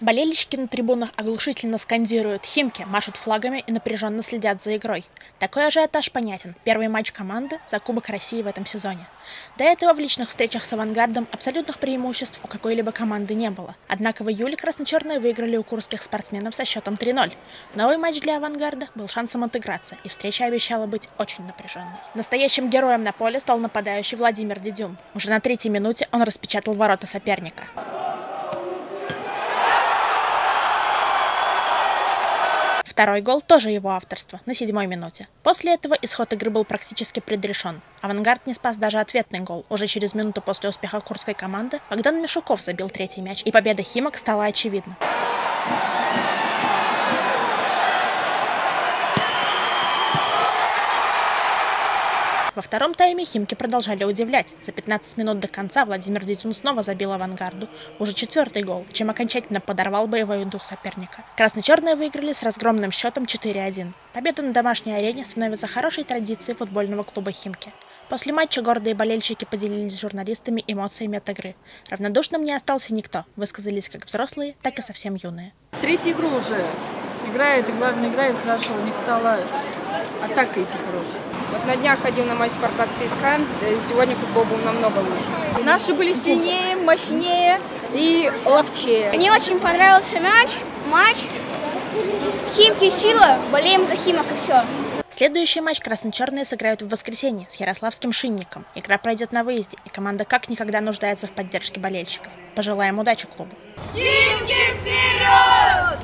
Болельщики на трибунах оглушительно скандируют «Химки», машут флагами и напряженно следят за игрой. Такой ажиотаж понятен. Первый матч команды за Кубок России в этом сезоне. До этого в личных встречах с «Авангардом» абсолютных преимуществ у какой-либо команды не было. Однако в июле красно-черные выиграли у курских спортсменов со счетом 3-0. Новый матч для «Авангарда» был шансом отыграться, и встреча обещала быть очень напряженной. Настоящим героем на поле стал нападающий Владимир Дедюн. Уже на третьей минуте он распечатал ворота соперника. Второй гол тоже его авторство, на седьмой минуте. После этого исход игры был практически предрешен. Авангард не спас даже ответный гол. Уже через минуту после успеха курской команды Богдан Мишуков забил третий мяч, и победа Химок стала очевидна. Во втором тайме Химки продолжали удивлять. За 15 минут до конца Владимир Дитюн снова забил авангарду. Уже четвертый гол, чем окончательно подорвал боевой дух соперника. Красно-черные выиграли с разгромным счетом 4-1. Победа на домашней арене становится хорошей традицией футбольного клуба «Химки». После матча гордые болельщики поделились с журналистами эмоциями от игры. Равнодушным не остался никто. Высказались как взрослые, так и совсем юные. Третью игру уже играют, и главное, играют хорошо. У них стала атака идти хорошая. Вот на днях ходил на матч «Спартак ЦСКА», сегодня футбол был намного лучше. Наши были сильнее, мощнее и ловчее. Мне очень понравился мяч, матч. Химки сила, болеем за Химок и все. Следующий матч красно-черные сыграют в воскресенье с Ярославским шинником. Игра пройдет на выезде, и команда как никогда нуждается в поддержке болельщиков. Пожелаем удачи клубу. Химки вперед!